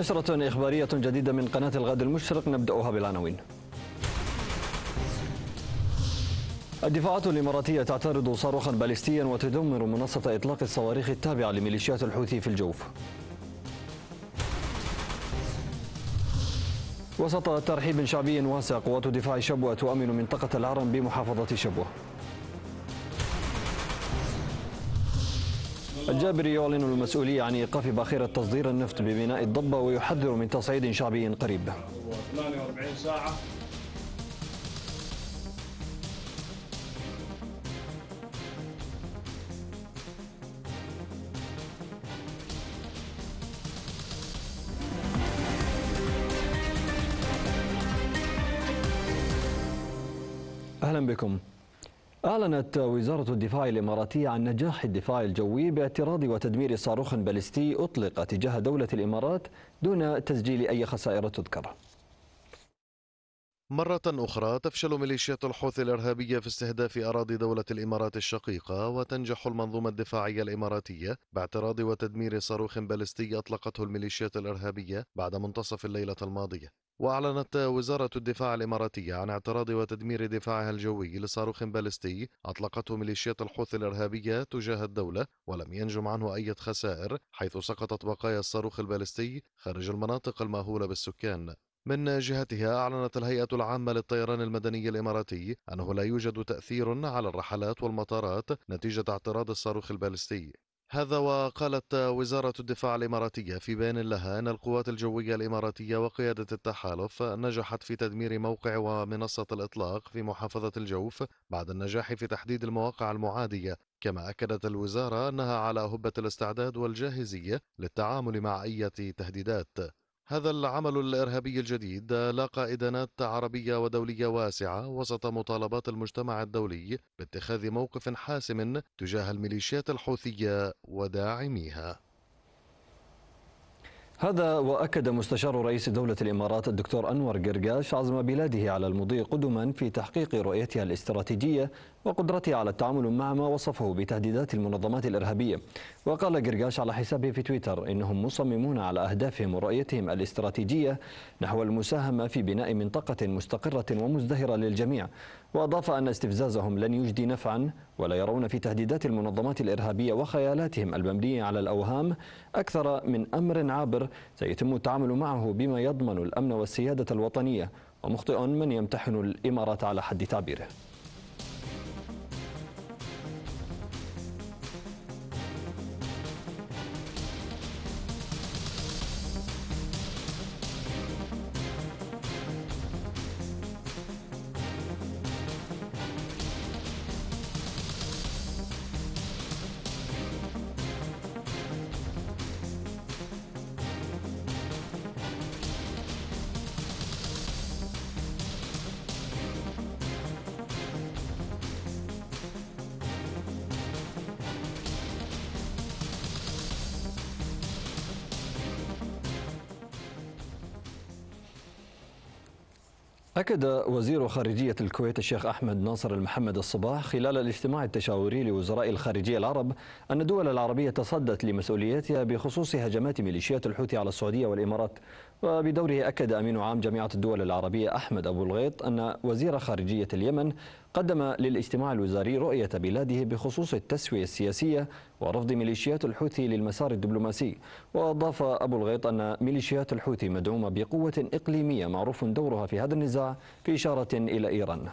نشرة إخبارية جديدة من قناة الغد المشرق نبدأها بالعناوين الدفاعات الإماراتية تعترض صاروخا باليستيا وتدمر منصة إطلاق الصواريخ التابعة لميليشيات الحوثي في الجوف. وسط ترحيب شعبي واسع قوات دفاع شبوة تؤمن منطقة العرم بمحافظة شبوة. الجابري يعلن المسؤولية عن إيقاف باخرة تصدير النفط ببناء الضبة ويحذر من تصعيد شعبي قريب. 48 ساعة أهلا بكم. أعلنت وزارة الدفاع الإماراتية عن نجاح الدفاع الجوي باعتراض وتدمير صاروخ باليستي أطلق تجاه دولة الإمارات دون تسجيل أي خسائر تذكر. مرة أخرى تفشل ميليشيات الحوثي الإرهابية في استهداف أراضي دولة الإمارات الشقيقة وتنجح المنظومة الدفاعية الإماراتية. باعتراض وتدمير صاروخ باليستي أطلقته الميليشيات الإرهابية بعد منتصف الليلة الماضية. وأعلنت وزارة الدفاع الإماراتية عن اعتراض وتدمير دفاعها الجوي لصاروخ باليستي. أطلقته ميليشيات الحوثي الإرهابية تجاه الدولة ولم ينجم عنه أي خسائر حيث سقطت بقايا الصاروخ الباليستي خارج المناطق المأهولة بالسكان. من جهتها أعلنت الهيئة العامة للطيران المدني الإماراتي أنه لا يوجد تأثير على الرحلات والمطارات نتيجة اعتراض الصاروخ البالستي. هذا وقالت وزارة الدفاع الإماراتية في بيان لها أن القوات الجوية الإماراتية وقيادة التحالف نجحت في تدمير موقع ومنصة الإطلاق في محافظة الجوف بعد النجاح في تحديد المواقع المعادية. كما أكدت الوزارة أنها على هبة الاستعداد والجاهزية للتعامل مع أي تهديدات. هذا العمل الإرهابي الجديد لاقى إدانات عربية ودولية واسعة وسط مطالبات المجتمع الدولي باتخاذ موقف حاسم تجاه الميليشيات الحوثية وداعميها. هذا وأكد مستشار رئيس دولة الإمارات الدكتور أنور قرقاش عزم بلاده على المضي قدما في تحقيق رؤيتها الاستراتيجية وقدرتها على التعامل مع ما وصفه بتهديدات المنظمات الإرهابية. وقال قرقاش على حسابه في تويتر إنهم مصممون على أهدافهم ورؤيتهم الاستراتيجية نحو المساهمة في بناء منطقة مستقرة ومزدهرة للجميع. وأضاف أن استفزازهم لن يجدي نفعا ولا يرون في تهديدات المنظمات الإرهابية وخيالاتهم المبنية على الأوهام أكثر من أمر عابر سيتم التعامل معه بما يضمن الأمن والسيادة الوطنية ومخطئ من يمتحن الإمارات على حد تعبيره. أكد وزير خارجية الكويت الشيخ أحمد ناصر المحمد الصباح خلال الاجتماع التشاوري لوزراء الخارجية العرب أن الدول العربية تصدت لمسؤوليتها بخصوص هجمات ميليشيات الحوثي على السعودية والإمارات. وبدوره أكد أمين عام جامعة الدول العربية أحمد أبو الغيط أن وزير خارجية اليمن قدم للاجتماع الوزاري رؤية بلاده بخصوص التسوية السياسية ورفض ميليشيات الحوثي للمسار الدبلوماسي. وأضاف أبو الغيط أن ميليشيات الحوثي مدعومة بقوة إقليمية معروف دورها في هذا النزاع في إشارة إلى إيران.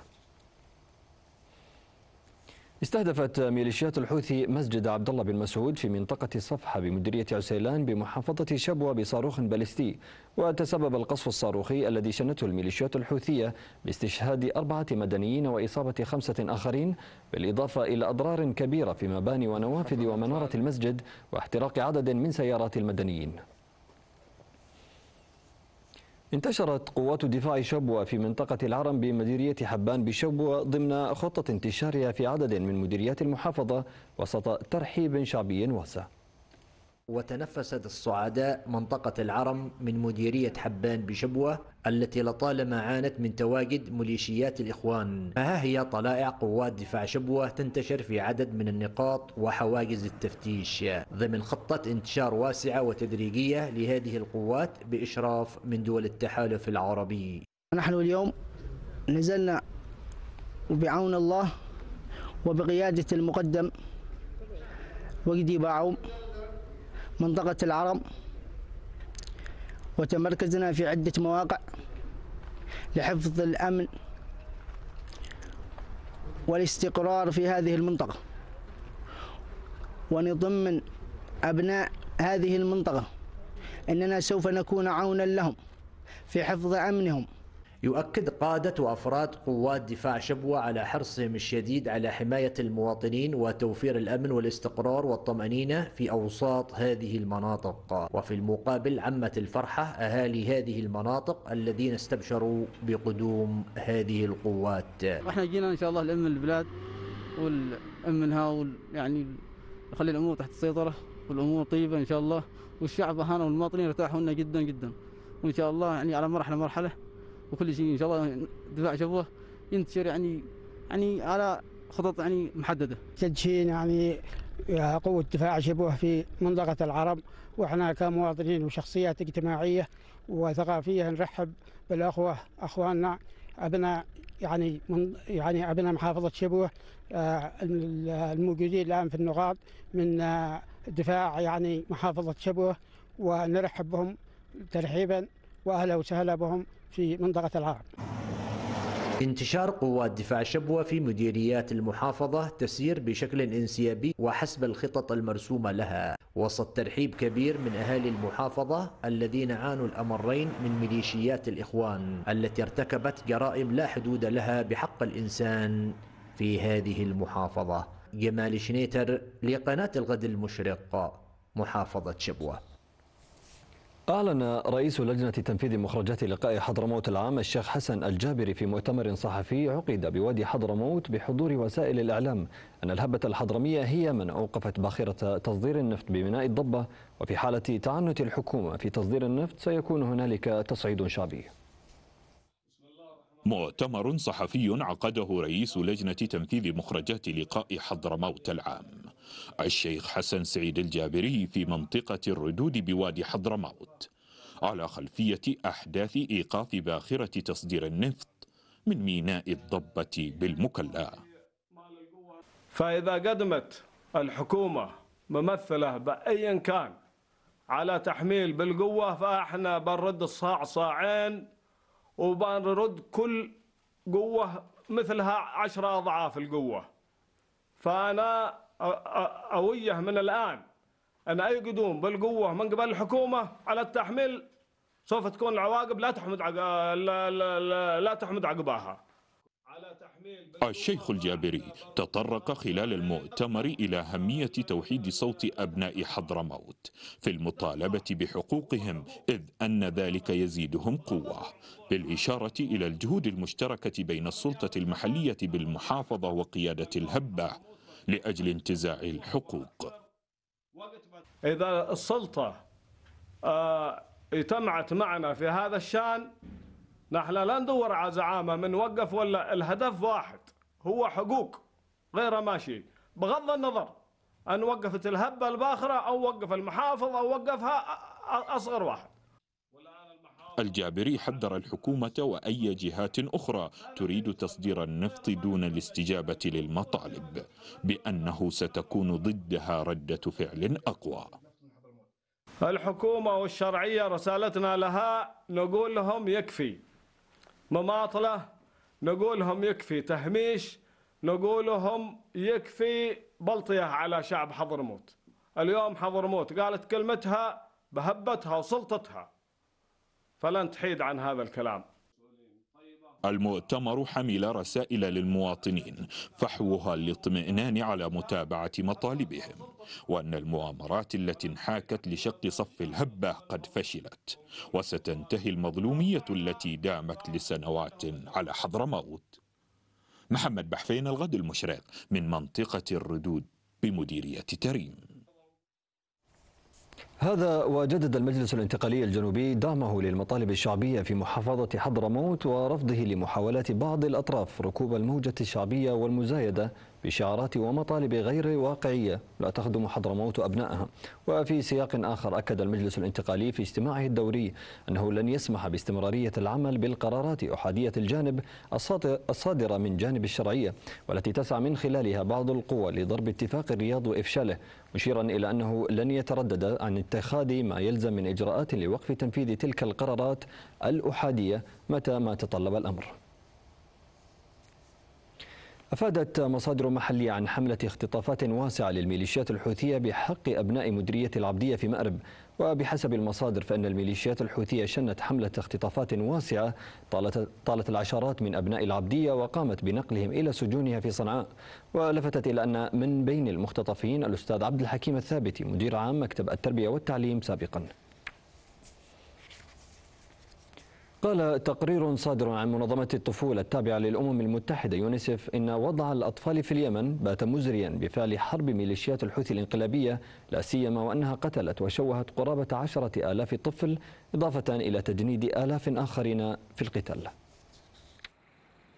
استهدفت ميليشيات الحوثي مسجد عبد الله بن مسعود في منطقة صفحة بمديرية عسيلان بمحافظة شبوة بصاروخ باليستي. وتسبب القصف الصاروخي الذي شنته الميليشيات الحوثية باستشهاد أربعة مدنيين وإصابة خمسة آخرين بالإضافة إلى أضرار كبيرة في مباني ونوافذ ومنارة المسجد واحتراق عدد من سيارات المدنيين. انتشرت قوات دفاع شبوة في منطقة العرم بمديرية حبان بشبوة ضمن خطة انتشارها في عدد من مديريات المحافظة وسط ترحيب شعبي واسع. وتنفست الصعداء منطقة العرم من مديرية حبان بشبوة التي لطالما عانت من تواجد ميليشيات الإخوان. ها هي طلائع قوات دفاع شبوة تنتشر في عدد من النقاط وحواجز التفتيش؟ ضمن خطة انتشار واسعة وتدريجية لهذه القوات بإشراف من دول التحالف العربي. نحن اليوم نزلنا وبعون الله وبقيادة المقدم وجدي باعوم منطقة العرم وتمركزنا في عدة مواقع لحفظ الأمن والاستقرار في هذه المنطقة. ونضمن أبناء هذه المنطقة أننا سوف نكون عونا لهم في حفظ أمنهم. يؤكد قادة وأفراد قوات دفاع شبوة على حرصهم الشديد على حماية المواطنين وتوفير الأمن والاستقرار والطمأنينة في أوساط هذه المناطق. وفي المقابل عمت الفرحة أهالي هذه المناطق الذين استبشروا بقدوم هذه القوات. إحنا جينا إن شاء الله لأمن البلاد والامنها وال يعني نخلي الأمور تحت السيطرة والأمور طيبة إن شاء الله. والشعب هنا والمواطنين ارتاحوا لنا جدا جدا. وإن شاء الله يعني على مرحلة مرحلة وكل شيء إن شاء الله دفاع شبوه ينتشر يعني يعني على خطط يعني محددة. تدشين يعني قوة دفاع شبوه في منطقة العرب وإحنا كمواطنين وشخصيات اجتماعية وثقافية نرحب بالأخوة أخواننا أبناء يعني من يعني أبناء محافظة شبوه آه، الموجودين الآن في النقاط من آه، دفاع يعني محافظة شبوه ونرحب بهم ترحيبا وأهلا وسهلا بهم في منطقة العرب انتشار قوات دفاع شبوة في مديريات المحافظة تسير بشكل انسيابي وحسب الخطط المرسومة لها. وسط ترحيب كبير من أهالي المحافظة الذين عانوا الأمرين من ميليشيات الإخوان التي ارتكبت جرائم لا حدود لها بحق الإنسان في هذه المحافظة. جمال شنيتر لقناة الغد المشرق محافظة شبوة. أعلن رئيس لجنة تنفيذ مخرجات لقاء حضرموت العام الشيخ حسن الجابري في مؤتمر صحفي عقد بوادي حضرموت بحضور وسائل الإعلام أن الهبة الحضرمية هي من أوقفت باخرة تصدير النفط بميناء الضبة وفي حالة تعنت الحكومة في تصدير النفط سيكون هنالك تصعيد شعبي. مؤتمر صحفي عقده رئيس لجنة تنفيذ مخرجات لقاء حضرموت العام. الشيخ حسن سعيد الجابري في منطقة الردود بوادي حضرموت على خلفية أحداث إيقاف باخرة تصدير النفط من ميناء الضبة بالمكلا. فإذا قدمت الحكومة ممثلة بأيا كان على تحميل بالقوة فإحنا بنرد الصاع صاعين وبنرد كل قوة مثلها عشرة أضعاف القوة. فأنا أويه من الآن. أن أي قدوم بالقوة من قبل الحكومة على التحميل سوف تكون العواقب لا تحمد عق... لا, لا, لا, لا تحمد عقباها. الشيخ الجابري تطرق خلال المؤتمر إلى أهمية توحيد صوت أبناء حضرموت في المطالبة بحقوقهم إذ أن ذلك يزيدهم قوة. بالإشارة إلى الجهود المشتركة بين السلطة المحلية بالمحافظة وقيادة الهبة لأجل انتزاع الحقوق. إذا السلطة آه، اجتمعت معنا في هذا الشأن نحن لا ندور على زعامة من وقف ولا الهدف واحد هو حقوق غير ماشي. بغض النظر أن وقفت الهبة الباخرة أو وقف المحافظ أو وقفها أصغر واحد. الجابري حذر الحكومة وأي جهات أخرى تريد تصدير النفط دون الاستجابة للمطالب بأنه ستكون ضدها ردة فعل أقوى. الحكومة والشرعية رسالتنا لها نقول لهم يكفي مماطلة نقول لهم يكفي تهميش نقول لهم يكفي بلطية على شعب حضرموت. اليوم حضرموت قالت كلمتها بهبتها وسلطتها. فلن تحيد عن هذا الكلام. المؤتمر حمل رسائل للمواطنين فحوها للاطمئنان على متابعة مطالبهم وأن المؤامرات التي انحاكت لشق صف الهبة قد فشلت وستنتهي المظلومية التي دامت لسنوات على حضرموت محمد بحفين الغد المشرق من منطقة الردود بمديرية تريم. هذا وجدد المجلس الانتقالي الجنوبي دعمه للمطالب الشعبية في محافظة حضرموت ورفضه لمحاولات بعض الأطراف ركوب الموجة الشعبية والمزايدة بشعارات ومطالب غير واقعية لا تخدم حضرموت أبنائها. وفي سياق آخر أكد المجلس الانتقالي في اجتماعه الدوري أنه لن يسمح باستمرارية العمل بالقرارات أحادية الجانب الصادرة من جانب الشرعية والتي تسعى من خلالها بعض القوى لضرب اتفاق الرياض وإفشاله مشيرا إلى أنه لن يتردد عن اتخاذ ما يلزم من إجراءات لوقف تنفيذ تلك القرارات الأحادية متى ما تطلب الأمر. أفادت مصادر محلية عن حملة اختطافات واسعة للميليشيات الحوثية بحق أبناء مديرية العبدية في مأرب. وبحسب المصادر فإن الميليشيات الحوثية شنت حملة اختطافات واسعة طالت, العشرات من أبناء العبدية وقامت بنقلهم إلى سجونها في صنعاء. ولفتت إلى أن من بين المختطفين الأستاذ عبد الحكيم الثابتي مدير عام مكتب التربية والتعليم سابقاً. قال تقرير صادر عن منظمة الطفولة التابعة للأمم المتحدة يونيسف إن وضع الأطفال في اليمن بات مزريا بفعل حرب ميليشيات الحوثي الانقلابية لا سيما وأنها قتلت وشوهت قرابة عشرة آلاف طفل إضافة إلى تجنيد آلاف آخرين في القتال.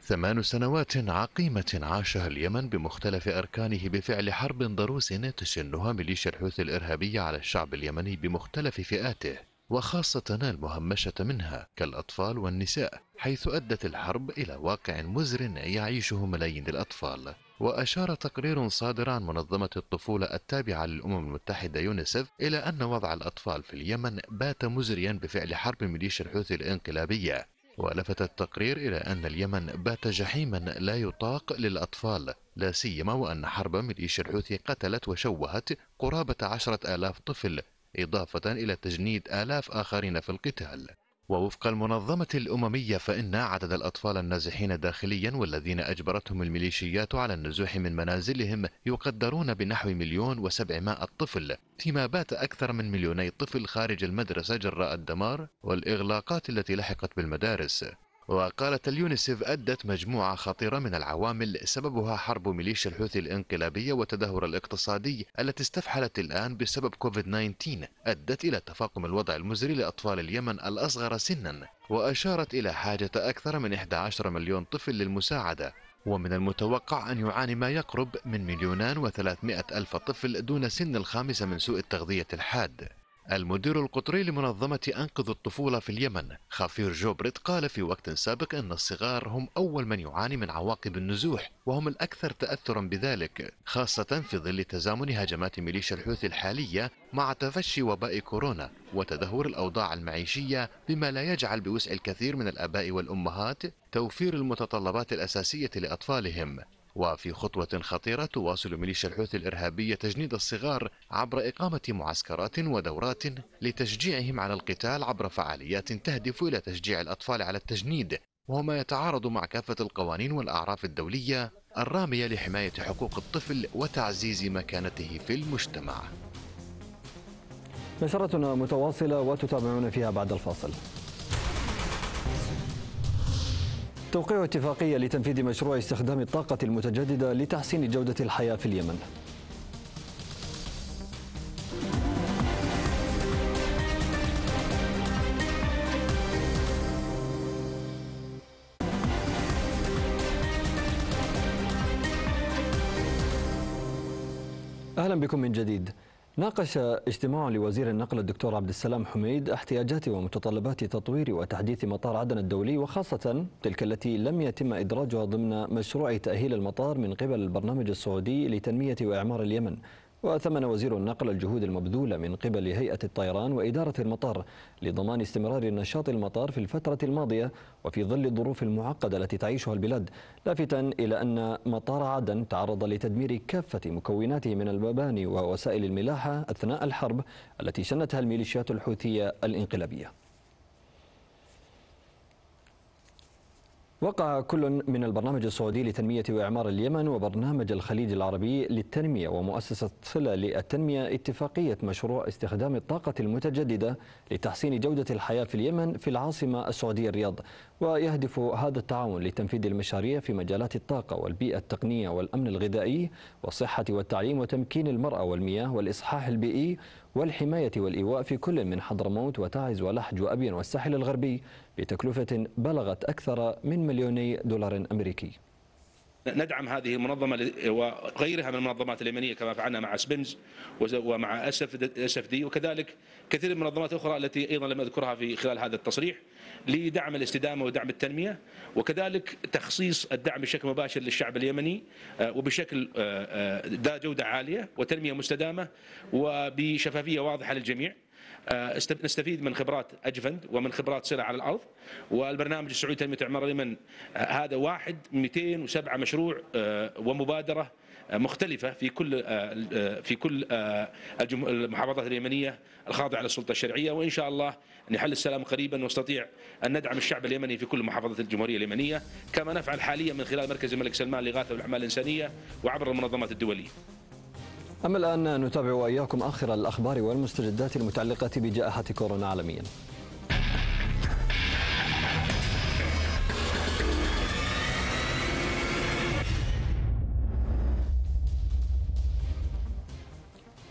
ثمان سنوات عقيمة عاشها اليمن بمختلف أركانه بفعل حرب ضروس تشنها ميليشيا الحوثي الإرهابية على الشعب اليمني بمختلف فئاته. وخاصة المهمشة منها كالأطفال والنساء حيث أدت الحرب إلى واقع مزر يعيشه ملايين الأطفال. وأشار تقرير صادر عن منظمة الطفولة التابعة للأمم المتحدة يونيسف إلى أن وضع الأطفال في اليمن بات مزريا بفعل حرب ميليشيا الحوثي الإنقلابية. ولفت التقرير إلى أن اليمن بات جحيما لا يطاق للأطفال لا سيما وأن حرب ميليشيا الحوثي قتلت وشوهت قرابة عشرة آلاف طفل. إضافة إلى تجنيد آلاف آخرين في القتال. ووفق المنظمة الأممية فإن عدد الأطفال النازحين داخليا والذين أجبرتهم الميليشيات على النزوح من منازلهم يقدرون بنحو مليون وسبعمائة طفل فيما بات أكثر من مليوني طفل خارج المدرسة جراء الدمار والإغلاقات التي لحقت بالمدارس. وقالت اليونيسف أدت مجموعة خطيرة من العوامل سببها حرب ميليشيا الحوثي الإنقلابية والتدهور الاقتصادي التي استفحلت الآن بسبب كوفيد 19 أدت إلى تفاقم الوضع المزري لأطفال اليمن الأصغر سنا وأشارت إلى حاجة أكثر من 11 مليون طفل للمساعدة. ومن المتوقع أن يعاني ما يقرب من مليونان وثلاثمائة ألف طفل دون سن الخامسة من سوء التغذية الحاد. المدير القطري لمنظمة أنقذ الطفولة في اليمن خافير جوبرت قال في وقت سابق أن الصغار هم أول من يعاني من عواقب النزوح وهم الأكثر تأثرا بذلك خاصة في ظل تزامن هجمات ميليشيا الحوثي الحالية مع تفشي وباء كورونا وتدهور الأوضاع المعيشية بما لا يجعل بوسع الكثير من الآباء والأمهات توفير المتطلبات الأساسية لأطفالهم. وفي خطوة خطيرة تواصل ميليشيا الحوثي الإرهابية تجنيد الصغار عبر إقامة معسكرات ودورات لتشجيعهم على القتال عبر فعاليات تهدف إلى تشجيع الأطفال على التجنيد. وهو ما يتعارض مع كافة القوانين والأعراف الدولية الرامية لحماية حقوق الطفل وتعزيز مكانته في المجتمع. نشرتنا متواصلة وتتابعون فيها بعد الفاصل. توقيع اتفاقية لتنفيذ مشروع استخدام الطاقة المتجددة لتحسين جودة الحياة في اليمن. أهلا بكم من جديد. ناقش اجتماع لوزير النقل الدكتور عبد السلام حميد احتياجات ومتطلبات تطوير وتحديث مطار عدن الدولي وخاصة تلك التي لم يتم إدراجها ضمن مشروع تأهيل المطار من قبل البرنامج السعودي لتنمية وإعمار اليمن. وثمن وزير النقل الجهود المبذولة من قبل هيئة الطيران وإدارة المطار لضمان استمرار نشاط المطار في الفترة الماضية وفي ظل الظروف المعقدة التي تعيشها البلاد لافتا إلى أن مطار عدن تعرض لتدمير كافة مكوناته من المباني ووسائل الملاحة أثناء الحرب التي شنتها الميليشيات الحوثية الإنقلابية. وقع كل من البرنامج السعودي لتنمية وإعمار اليمن وبرنامج الخليج العربي للتنمية ومؤسسة صلة للتنمية اتفاقية مشروع استخدام الطاقة المتجددة لتحسين جودة الحياة في اليمن في العاصمة السعودية الرياض. ويهدف هذا التعاون لتنفيذ المشاريع في مجالات الطاقة والبيئة التقنية والأمن الغذائي والصحة والتعليم وتمكين المرأة والمياه والإصحاح البيئي والحماية والإيواء في كل من حضرموت وتعز ولحج وأبين والساحل الغربي بتكلفة بلغت أكثر من مليوني دولار أمريكي. ندعم هذه المنظمة وغيرها من المنظمات اليمنية كما فعلنا مع سبنز ومع SFD وكذلك كثير من المنظمات الأخرى التي أيضا لم أذكرها في خلال هذا التصريح لدعم الاستدامة ودعم التنمية وكذلك تخصيص الدعم بشكل مباشر للشعب اليمني آه، وبشكل آه، آه، ذا جودة عالية وتنمية مستدامة وبشفافية واضحة للجميع. نستفيد من خبرات أجفند ومن خبرات سلع على الأرض والبرنامج السعودي تنمية عمار اليمن آه، هذا واحد 207 مشروع آه، ومبادرة مختلفة في كل في كل المحافظات اليمنية الخاضعة للسلطة الشرعية وإن شاء الله نحل السلام قريبا ونستطيع أن ندعم الشعب اليمني في كل محافظات الجمهورية اليمنية كما نفعل حاليا من خلال مركز الملك سلمان لإغاثة بالأعمال الإنسانية وعبر المنظمات الدولية. أما الآن نتابع وإياكم آخر الأخبار والمستجدات المتعلقة بجائحة كورونا عالميا.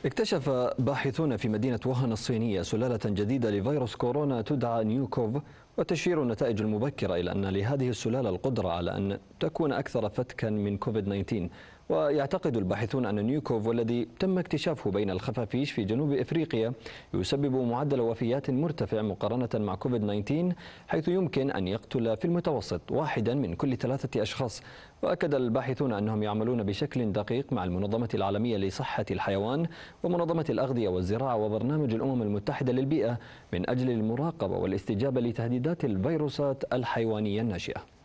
اكتشف باحثون في مدينة ووهان الصينية سلالة جديدة لفيروس كورونا تدعى نيوكوف وتشير النتائج المبكرة إلى أن لهذه السلالة القدرة على أن تكون أكثر فتكا من كوفيد 19 ويعتقد الباحثون أن نيوكوف والذي تم اكتشافه بين الخفافيش في جنوب إفريقيا يسبب معدل وفيات مرتفع مقارنة مع كوفيد 19 حيث يمكن أن يقتل في المتوسط واحدا من كل ثلاثة أشخاص. وأكد الباحثون أنهم يعملون بشكل دقيق مع المنظمة العالمية لصحة الحيوان ومنظمة الأغذية والزراعة وبرنامج الأمم المتحدة للبيئة من أجل المراقبة والاستجابة لتهديدات الفيروسات الحيوانية الناشئة.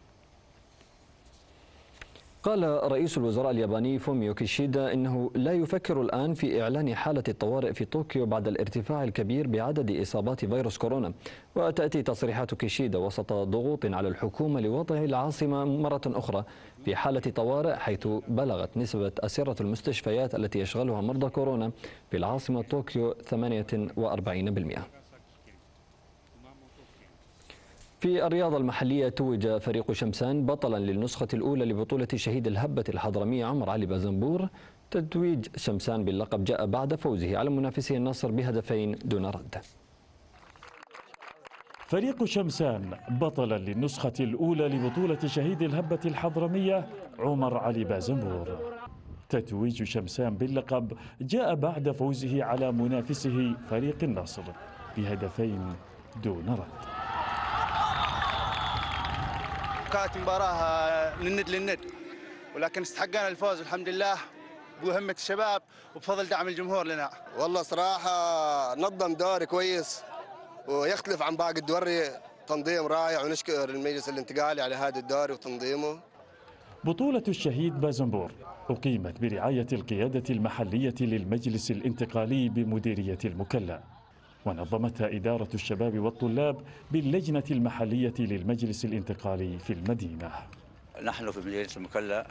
قال رئيس الوزراء الياباني فوميو كيشيدا إنه لا يفكر الآن في إعلان حالة الطوارئ في طوكيو بعد الارتفاع الكبير بعدد إصابات فيروس كورونا. وتأتي تصريحات كيشيدا وسط ضغوط على الحكومة لوضع العاصمة مرة أخرى في حالة طوارئ حيث بلغت نسبة أسرة المستشفيات التي يشغلها مرضى كورونا في العاصمة طوكيو 48% في الرياضة المحلية توج فريق شمسان بطلا للنسخة الأولى لبطولة شهيد الهبة الحضرمي عمر علي بازنبور. تتويج شمسان باللقب جاء بعد فوزه على منافسه النصر بهدفين دون رد. فريق شمسان بطلا للنسخة الأولى لبطولة شهيد الهبة الحضرمية عمر علي بازنبور. تتويج شمسان باللقب جاء بعد فوزه على منافسه فريق النصر بهدفين دون رد. كانت مباراة للند للند. ولكن استحقنا الفوز الحمد لله بهمة الشباب وبفضل دعم الجمهور لنا. والله صراحة نظم دوري كويس ويختلف عن باقي الدوري. تنظيم رائع ونشكر المجلس الانتقالي على هذا الدوري وتنظيمه. بطولة الشهيد بازنبور أقيمت برعاية القيادة المحلية للمجلس الانتقالي بمديرية المكلا. ونظمتها إدارة الشباب والطلاب باللجنة المحلية للمجلس الانتقالي في المدينة. نحن في مدينة المكلا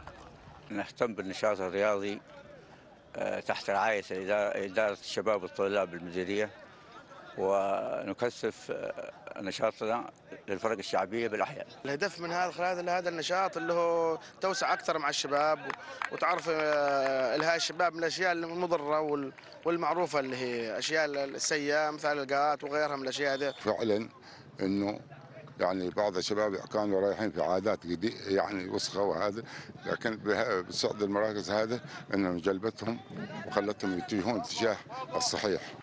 نهتم بالنشاط الرياضي آه، تحت رعاية إدارة الشباب والطلاب بالمديرية ونكثف آه، نشاطنا للفرق الشعبية بالاحياء. الهدف من هذا خلال هذا النشاط اللي هو توسع أكثر مع الشباب وتعرف آه، إلهاء الشباب من الأشياء المضرة والمعروفة اللي هي أشياء السيئة مثل القات وغيرها من الأشياء هذه. فعلا إنه يعني بعض الشباب كانوا رايحين في عادات يعني وسخة وهذا لكن بصعد المراكز هذا إنهم جلبتهم وخلتهم يتجهون اتجاه الصحيح.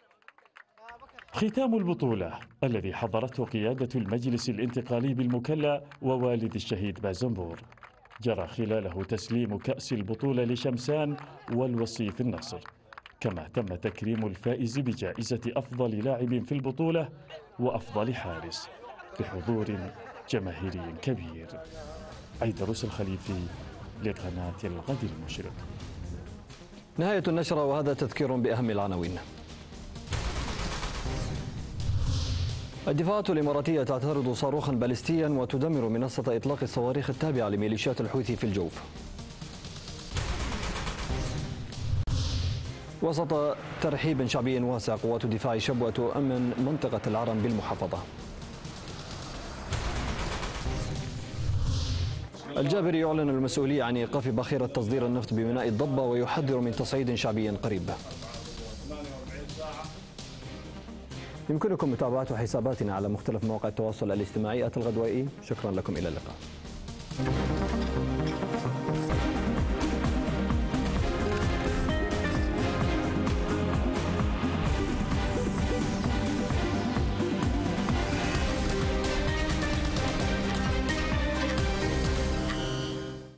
ختام البطولة الذي حضرته قيادة المجلس الانتقالي بالمكلا ووالد الشهيد بازنبور. جرى خلاله تسليم كأس البطولة لشمسان والوصيف النصر. كما تم تكريم الفائز بجائزة أفضل لاعب في البطولة وأفضل حارس بحضور جماهيري كبير. عيدروس الخليفي لقناة الغد المشرق. نهاية النشرة وهذا تذكير بأهم العناوين. الدفاعات الإماراتية تعترض صاروخا باليستيا وتدمر منصة إطلاق الصواريخ التابعة لميليشيات الحوثي في الجوف. وسط ترحيب شعبي واسع قوات دفاع شبوة تؤمن منطقة العرم بالمحافظة. الجابري يعلن المسؤولية عن إيقاف باخرة تصدير النفط بميناء الضبة ويحذر من تصعيد شعبي قريب. يمكنكم متابعة حساباتنا على مختلف مواقع التواصل الاجتماعي. الغدوائي شكرا لكم. إلى اللقاء.